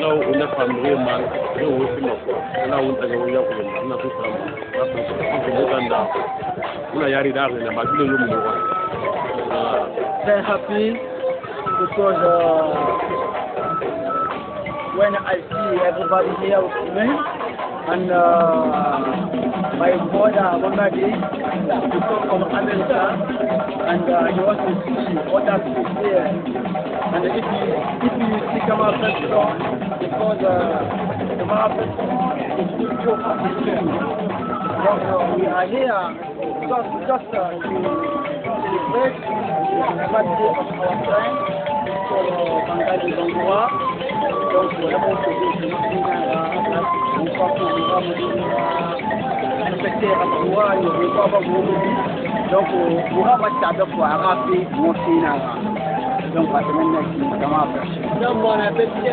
law u ne fam ri man ri u si ma ko na u ta yo ya ko na ku fam na ko ku ku kan da una yari da na ma dile yo mu ko very happy because uh, when I see everybody here with me and uh, my brother Mamadi he come from America and uh, he wants to see what that is here and if you if you see come out first because uh, the market is still so we are here just, just uh, to celebrate the birthday of our friend, Bangali Bangwa. Donc, voilà pour ce que je vous dis. Je crois qu'on va me respecter à toi, je ne veux pas avoir vos Donc, on va passer à deux fois à rappeler mon signe. Donc, on va se mettre dans la Dans mon appétit,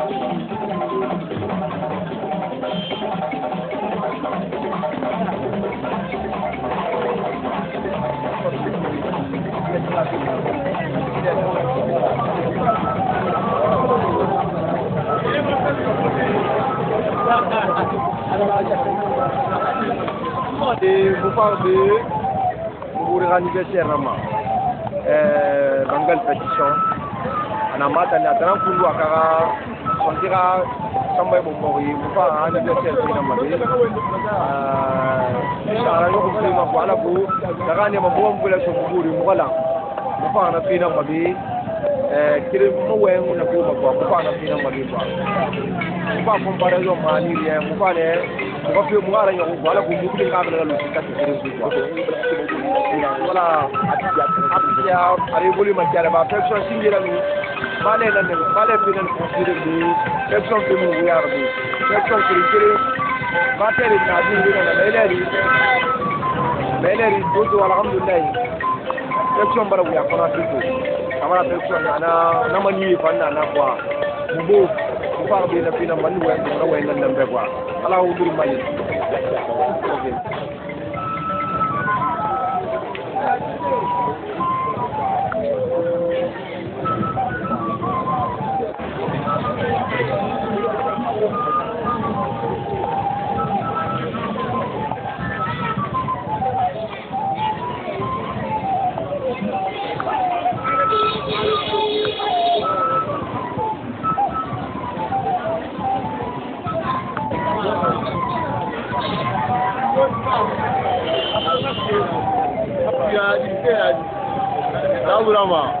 de mouvement de mourir anniversaire nama euh, bangal pétition ana matani atana kundu akaka sondira samba ye bomoko ye mouvement anniversaire de nama de sara yo ko fima ko ala ko daga ne mabo mbula so kuburi mugala mouvement ana fina mabe kiri mawen na ko mabo mouvement ana fina mabe ba mouvement comparaison ma ni rien mouvement Kwa hiyo mwala hiyo wala kumbukia kabla ya nusu kati ya nusu kwa. Wala atia aribuli machara പാറമ്പിന്റെ പിന്നെ മണ്ണ് പോയാൽ കൂടെ വൈകുന്നേരം വെക്കാം അതാ ഊതിരി മഴ رام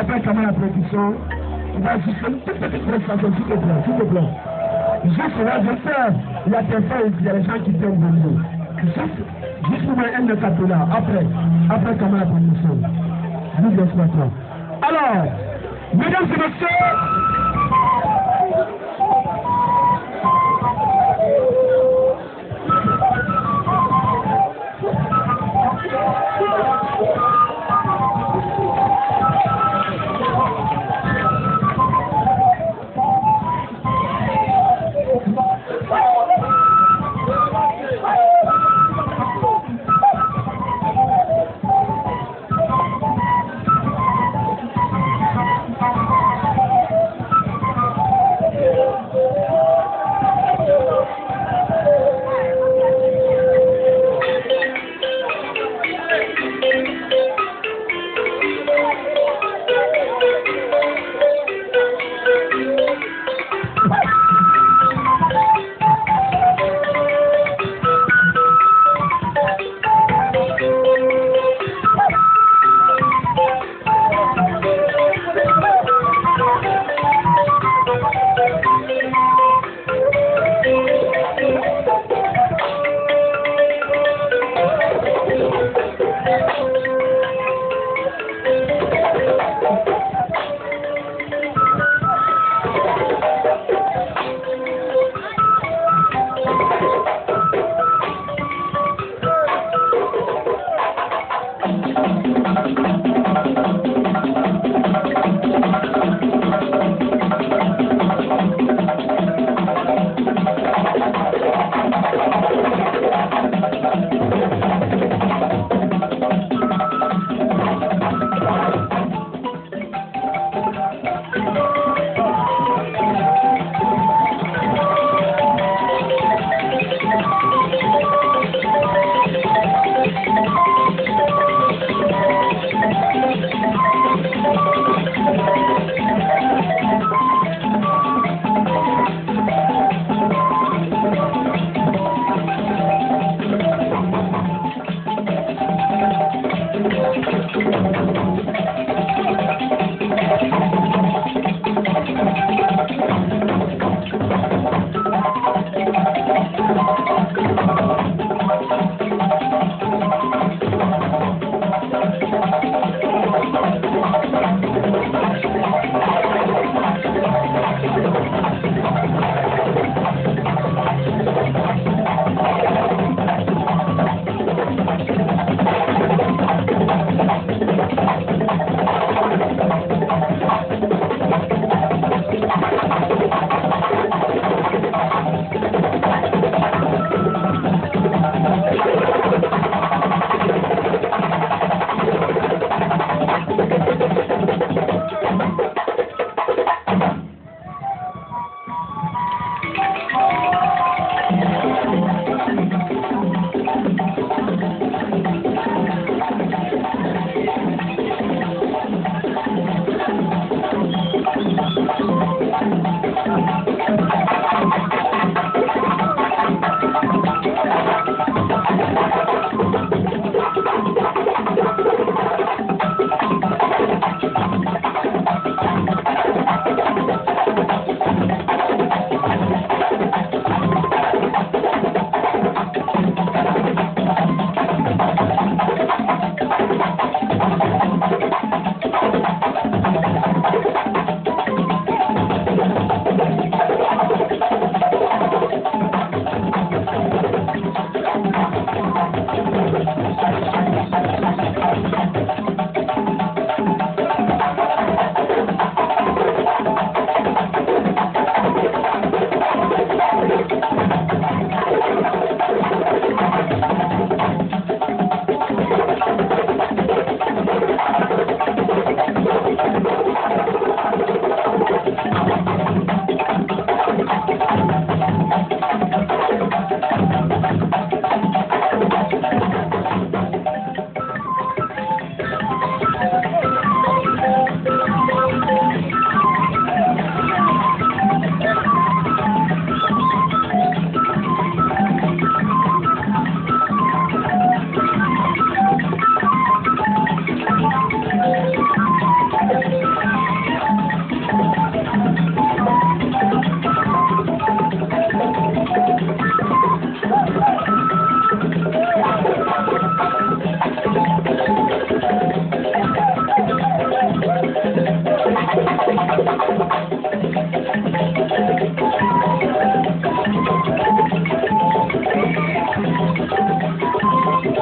après comment la production. Il va juste une toute petite prestation, s'il te plaît, s'il te plaît. Juste là, je sais, il y a des gens qui viennent dans le Juste, juste pour un de là, après, après comment la production. Vive le soir. Alors, mesdames et messieurs,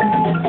Thank you.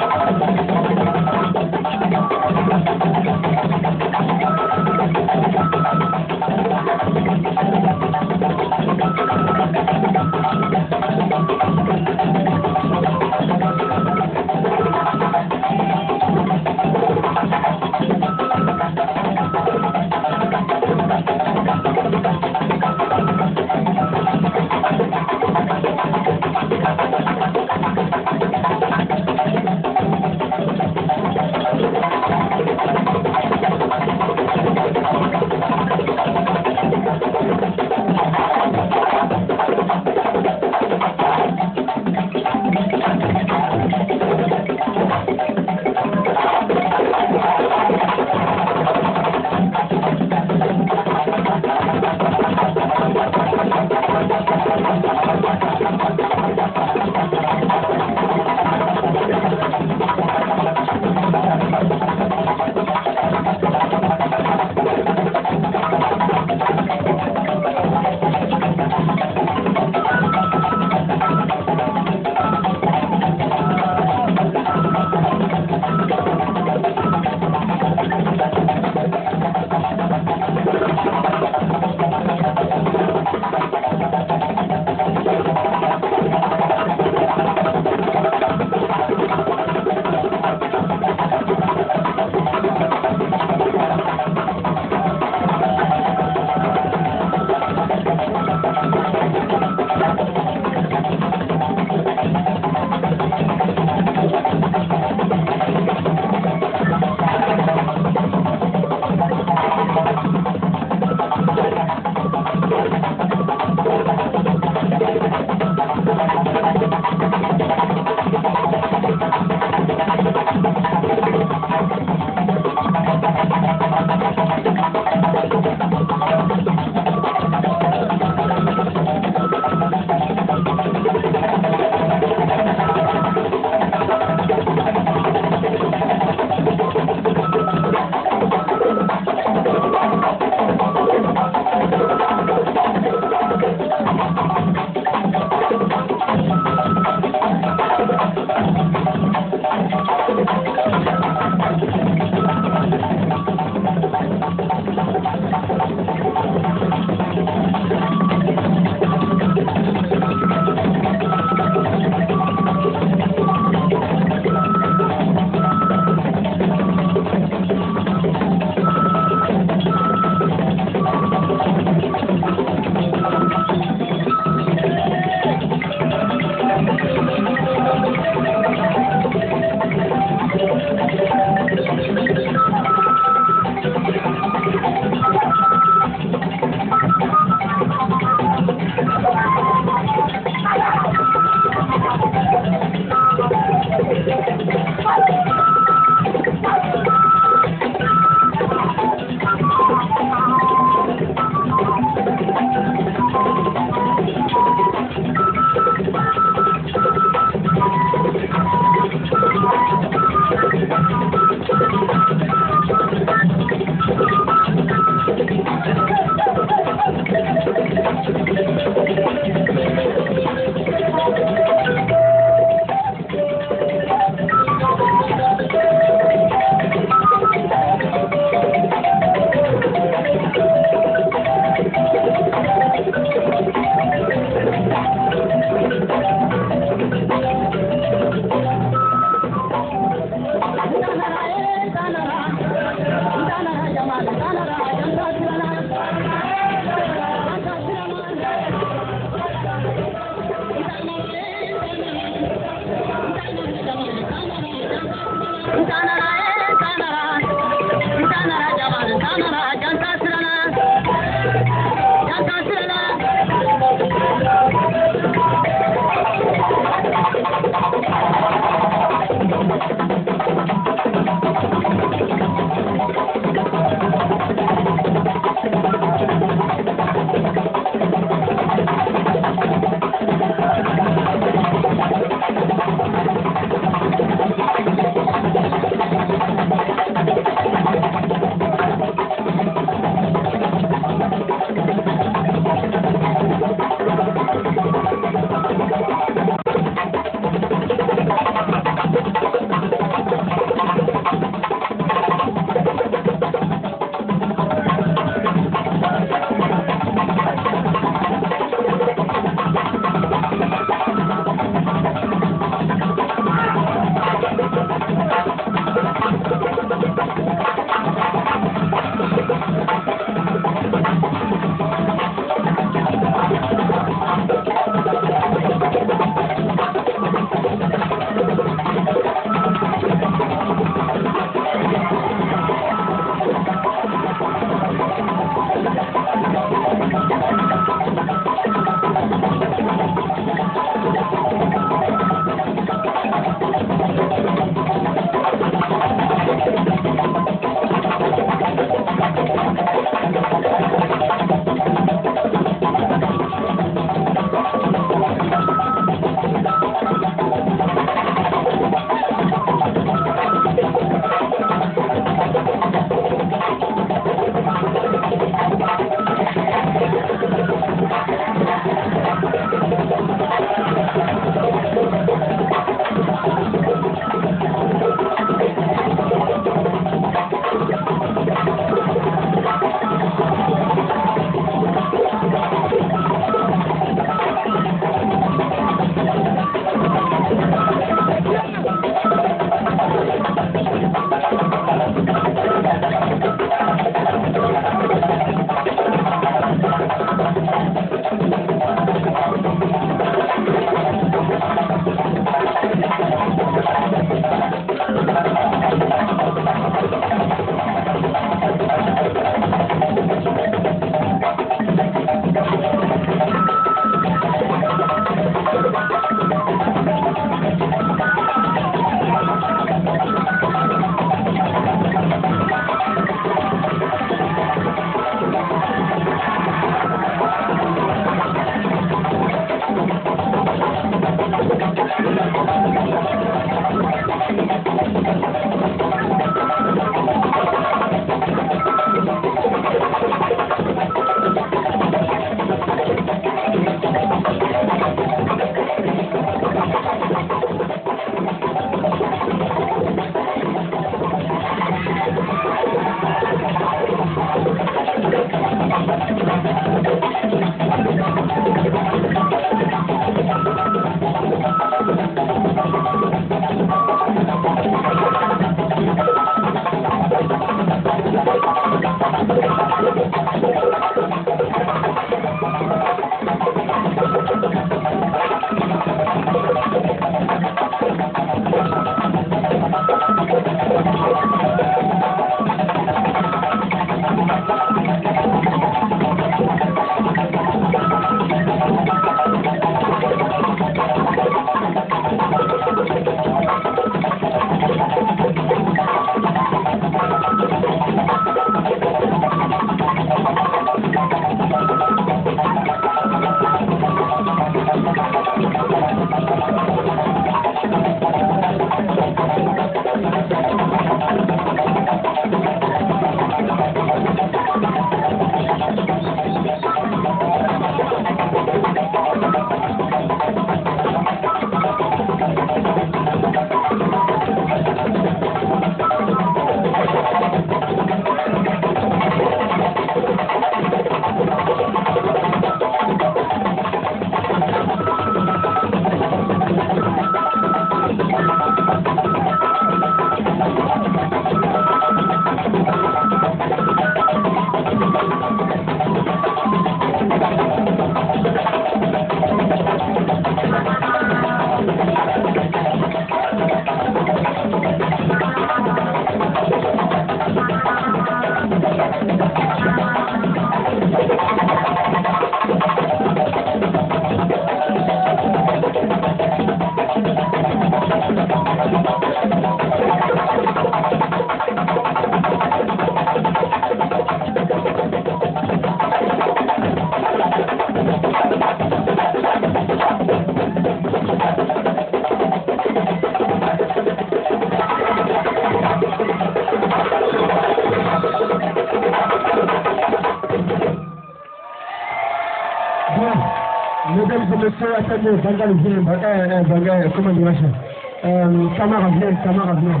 vient, Banga le vient, Banga, Banga, comment dirais-je Camara euh, vient, Camara vient.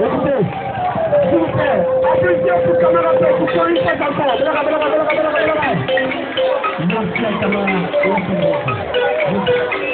Écoutez, s'il vous plaît, applaudissez pour Camara, pour qu'on une fois encore. Blaga, blaga, blaga, blaga, blaga. Merci à Camara, et à Camara.